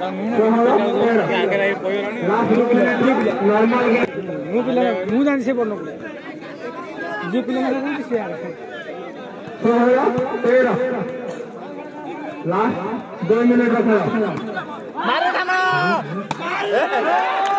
ମୁଁ ଜାଣିଛି ସେ ବର୍ଣ୍ଣ ପିଲା ଯିଏ ପିଲା ସେ ଲାଷ୍ଟ ଦୁଇ ମିନିଟ୍ର ଖେଳ